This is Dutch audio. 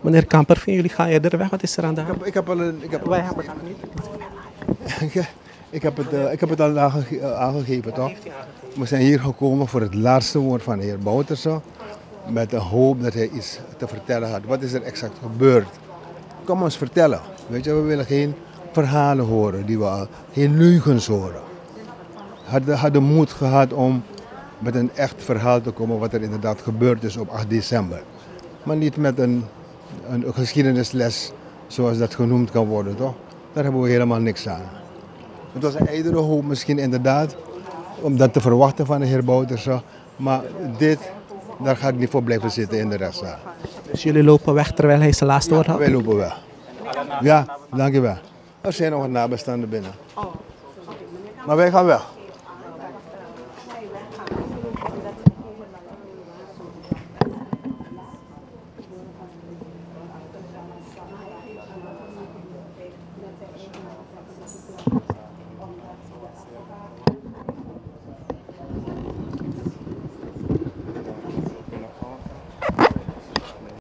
Meneer Kamper, van jullie gaan eerder weg. Wat is er aan de Ik hand? heb, ik heb al een, ik heb, Wij hebben het niet. ik heb het, eh, ik heb het al eh, aangegeven, toch? We zijn hier gekomen voor het laatste woord van de heer Bouterse. Met de hoop dat hij iets te vertellen had. Wat is er exact gebeurd? Kom ons vertellen. Weet je, we willen geen verhalen horen, die we al, geen leugens horen. Had, de- had de moed gehad om met een echt verhaal te komen wat er inderdaad gebeurd is op 8 december. Maar niet met een, een geschiedenisles, zoals dat genoemd kan worden, toch? Daar hebben we helemaal niks aan. Het was een ijdele hoop misschien inderdaad, om dat te verwachten van de heer Bouters. Maar dit, daar ga ik niet voor blijven zitten in de rechtszaal. Dus jullie lopen weg terwijl hij zijn laatste woord had? wij lopen wel. Ja, dankjewel. Er zijn nog nabestaanden binnen. Maar wij gaan wel.